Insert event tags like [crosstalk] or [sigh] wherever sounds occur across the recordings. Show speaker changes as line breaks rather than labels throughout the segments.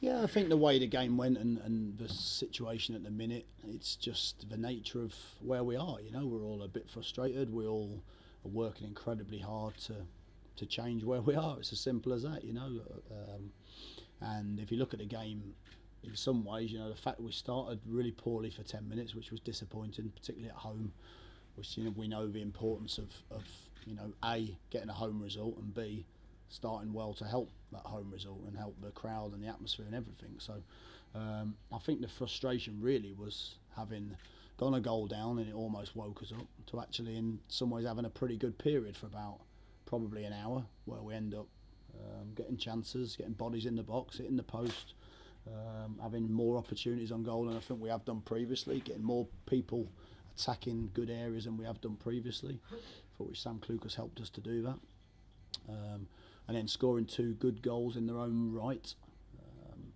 Yeah, I think the way the game went and, and the situation at the minute, it's just the nature of where we are. You know, we're all a bit frustrated. We all are working incredibly hard to to change where we are. It's as simple as that. You know, um, and if you look at the game, in some ways, you know, the fact we started really poorly for ten minutes, which was disappointing, particularly at home, which you know we know the importance of of you know a getting a home result and b starting well to help that home result and help the crowd and the atmosphere and everything. So um, I think the frustration really was having gone a goal down and it almost woke us up to actually in some ways having a pretty good period for about probably an hour where we end up um, getting chances, getting bodies in the box, hitting the post, um, having more opportunities on goal than I think we have done previously, getting more people attacking good areas than we have done previously, for which Sam Clucas has helped us to do that. Um, and then scoring two good goals in their own right, um,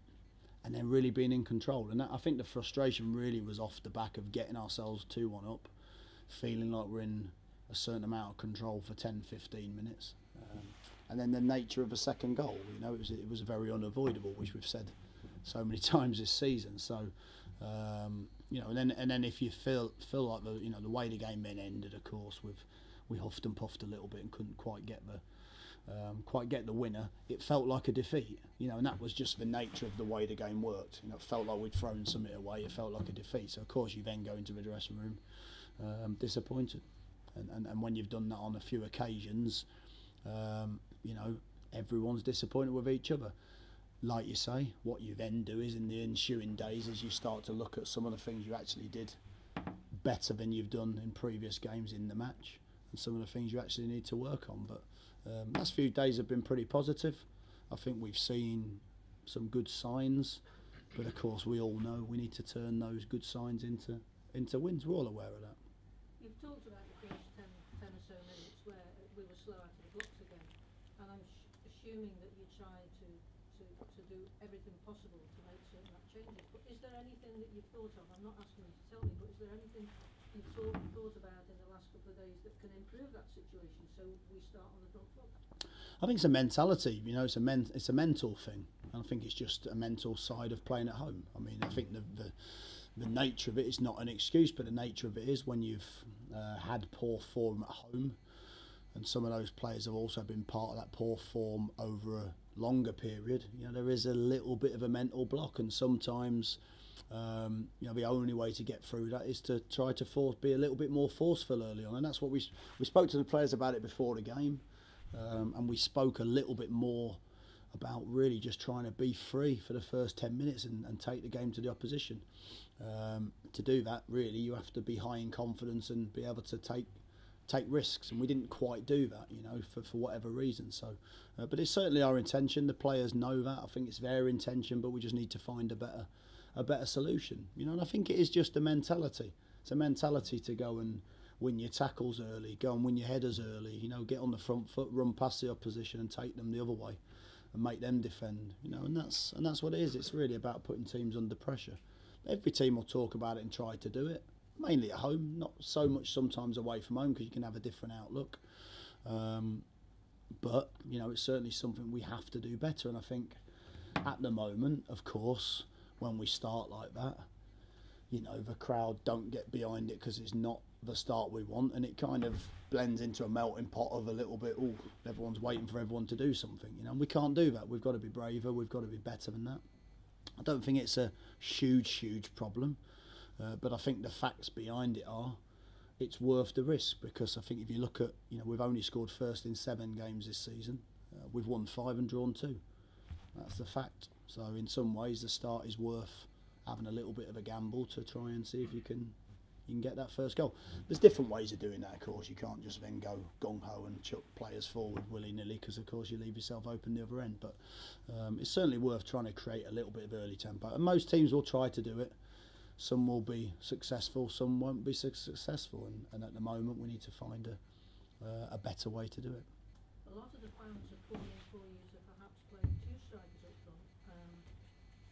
and then really being in control. And that, I think the frustration really was off the back of getting ourselves 2 1 up, feeling like we're in a certain amount of control for 10 15 minutes. Um, and then the nature of a second goal, you know, it was, it was very unavoidable, which we've said so many [laughs] times this season. So, um, you know, and then and then if you feel feel like the you know the way the game then ended, of course, with we huffed and puffed a little bit and couldn't quite get the um, quite get the winner, it felt like a defeat, you know, and that was just the nature of the way the game worked. You know, it felt like we'd thrown something away. It felt like a defeat. So of course you then go into the dressing room um, disappointed, and, and and when you've done that on a few occasions, um, you know, everyone's disappointed with each other. Like you say, what you then do is in the ensuing days, as you start to look at some of the things you actually did better than you've done in previous games in the match, and some of the things you actually need to work on. But um, last few days have been pretty positive. I think we've seen some good signs, but of course we all know we need to turn those good signs into into wins. We're all aware of that.
You've talked about the first 10, 10 or so minutes where we were slow out of the blocks again, and I'm assuming that you tried to, to, to do everything possible to make certain that changes. But is there anything that you've thought of? I'm not asking you to tell me, but is there anything you've thought, about in the last couple of days that can improve that situation so we start on the front foot?
I think it's a mentality. You know, it's a men, it's a mental thing. I think it's just a mental side of playing at home. I mean, I think the the, the nature of it is not an excuse, but the nature of it is when you've uh, had poor form at home, and some of those players have also been part of that poor form over a longer period. You know, there is a little bit of a mental block, and sometimes. Um, you know, the only way to get through that is to try to force, be a little bit more forceful early on, and that's what we we spoke to the players about it before the game. Um, and we spoke a little bit more about really just trying to be free for the first 10 minutes and, and take the game to the opposition. Um, to do that, really, you have to be high in confidence and be able to take take risks, and we didn't quite do that, you know, for, for whatever reason. So, uh, but it's certainly our intention. The players know that. I think it's their intention, but we just need to find a better a better solution, you know. And I think it is just a mentality. It's a mentality to go and win your tackles early, go and win your headers early, you know, get on the front foot, run past the opposition and take them the other way and make them defend, you know, and that's and that's what it is. It's really about putting teams under pressure. Every team will talk about it and try to do it, mainly at home, not so much sometimes away from home because you can have a different outlook. Um, but, you know, it's certainly something we have to do better and I think at the moment, of course, when we start like that, you know, the crowd don't get behind it because it's not the start we want, and it kind of blends into a melting pot of a little bit. Oh, everyone's waiting for everyone to do something, you know. And we can't do that. We've got to be braver. We've got to be better than that. I don't think it's a huge, huge problem, uh, but I think the facts behind it are it's worth the risk because I think if you look at, you know, we've only scored first in seven games this season. Uh, we've won five and drawn two. That's the fact. So in some ways, the start is worth having a little bit of a gamble to try and see if you can you can get that first goal. There's different ways of doing that, of course. You can't just then go gung ho and chuck players forward willy nilly because, of course, you leave yourself open the other end. But um, it's certainly worth trying to create a little bit of early tempo. And most teams will try to do it. Some will be successful, some won't be su- successful. And, and at the moment, we need to find a, uh, a better way to do it.
A lot of the fans are calling for you to perhaps play two strikers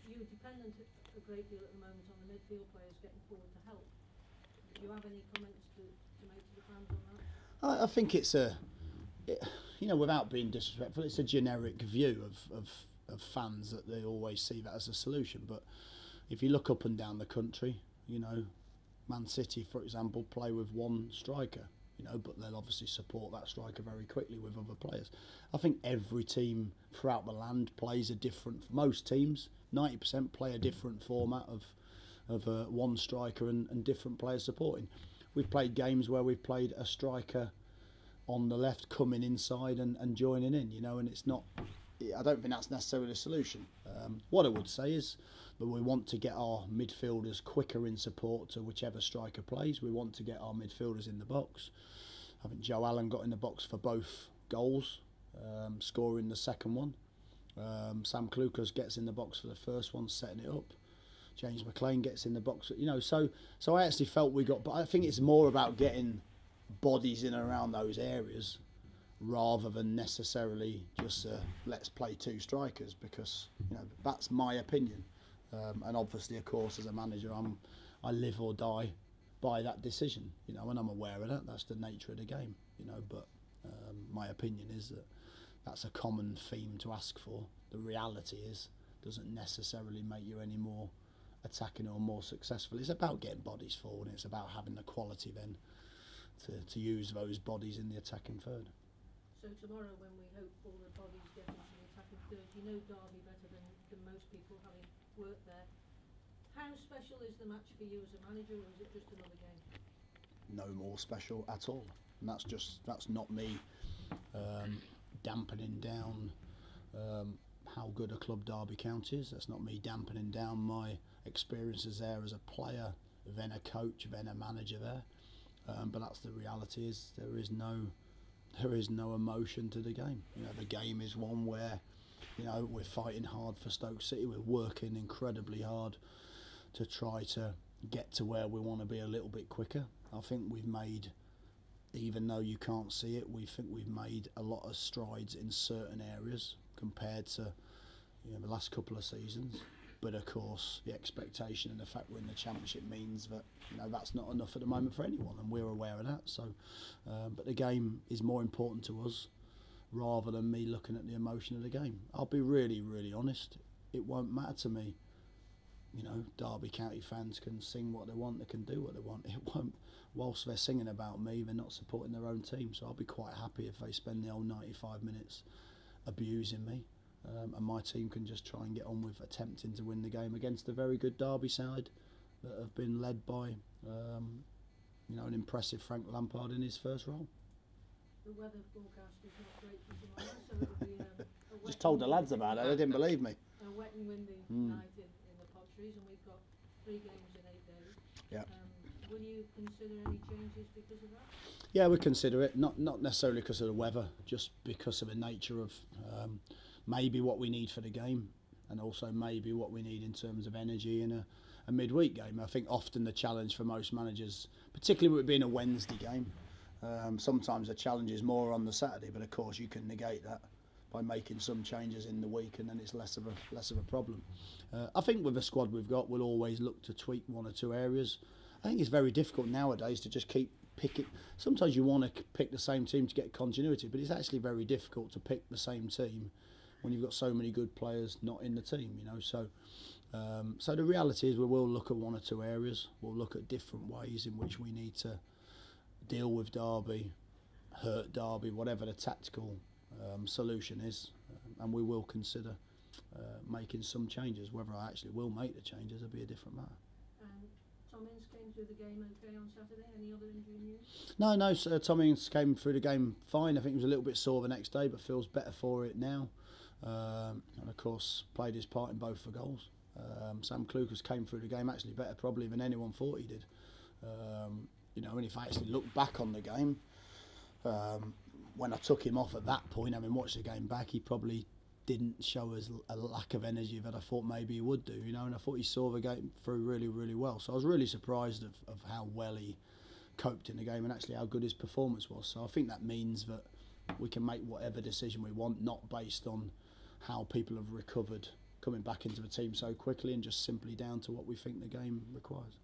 you're dependent a great deal at the moment on the midfield players getting forward to help. Do you have any comments to, to make to the fans on that?
I, I think it's a, it, you know, without being disrespectful, it's a generic view of, of of fans that they always see that as a solution. But if you look up and down the country, you know, Man City, for example, play with one striker. You know, but they'll obviously support that striker very quickly with other players. I think every team throughout the land plays a different. Most teams, ninety percent, play a different format of of uh, one striker and, and different players supporting. We've played games where we've played a striker on the left coming inside and, and joining in, you know, and it's not. I don't think that's necessarily a solution. Um, what I would say is that we want to get our midfielders quicker in support to whichever striker plays. We want to get our midfielders in the box. I think Joe Allen got in the box for both goals, um, scoring the second one. Um, Sam Clucas gets in the box for the first one, setting it up. James McLean gets in the box, you know. So, so I actually felt we got, but I think it's more about getting bodies in and around those areas rather than necessarily just uh, let's play two strikers because you know that's my opinion. Um, and obviously of course as a manager I'm I live or die by that decision you know and I'm aware of that. That's the nature of the game you know but um, my opinion is that that's a common theme to ask for. The reality is doesn't necessarily make you any more attacking or more successful. It's about getting bodies forward and it's about having the quality then to, to use those bodies in the attacking third.
So tomorrow when we hope all the bodies get into the attacking third, you know Derby better than, than most people having worked there. How special is the match for you as a manager or is it just another game?
No more special at all. And that's just that's not me um, dampening down um, how good a club Derby County is. That's not me dampening down my experiences there as a player, then a coach, then a manager there. Um, but that's the reality is there is no there is no emotion to the game. You know, the game is one where you know we're fighting hard for Stoke City. We're working incredibly hard to try to get to where we want to be a little bit quicker. I think we've made, even though you can't see it, we think we've made a lot of strides in certain areas compared to you know the last couple of seasons. But of course, the expectation and the fact we're in the championship means that you know that's not enough at the moment for anyone, and we're aware of that. So, um, but the game is more important to us rather than me looking at the emotion of the game. I'll be really, really honest. It won't matter to me. You know, Derby County fans can sing what they want, they can do what they want. [laughs] It won't. Whilst they're singing about me, they're not supporting their own team. So I'll be quite happy if they spend the whole 95 minutes abusing me um, and my team can just try and get on with attempting to win the game against a very good Derby side that have been led by um, you know an impressive Frank Lampard in his first role.
The weather forecast is not great for tomorrow, so it'll be um, a [laughs]
Just told the lads about it, they didn't believe me.
A wet and windy
Mm.
night in, in the Potteries, and we've got three games in eight days.
Yeah.
Um, will you consider any changes because of that?
Yeah, we consider it not not necessarily because of the weather, just because of the nature of um, maybe what we need for the game, and also maybe what we need in terms of energy in a, a midweek game. I think often the challenge for most managers, particularly with it being a Wednesday game, um, sometimes the challenge is more on the Saturday, but of course you can negate that by making some changes in the week, and then it's less of a less of a problem. Uh, I think with the squad we've got, we'll always look to tweak one or two areas. I think it's very difficult nowadays to just keep picking. Sometimes you want to pick the same team to get continuity, but it's actually very difficult to pick the same team when you've got so many good players not in the team. You know, so um, so the reality is we will look at one or two areas. We'll look at different ways in which we need to deal with Derby, hurt Derby, whatever the tactical um, solution is, um, and we will consider uh, making some changes. Whether I actually will make the changes will be a different matter.
And Tom Ince came through the game okay on Saturday. Any other injury news?
No, no. So Tom Ince came through the game fine. I think he was a little bit sore the next day, but feels better for it now. Um, and of course, played his part in both the goals. Um, Sam Clucas came through the game actually better probably than anyone thought he did. Um, you know, and if I actually look back on the game, um, when I took him off at that point, having watched the game back, he probably didn't show us a lack of energy that I thought maybe he would do. You know, and I thought he saw the game through really, really well. So I was really surprised of, of how well he coped in the game and actually how good his performance was. So I think that means that we can make whatever decision we want, not based on how people have recovered coming back into the team so quickly and just simply down to what we think the game requires.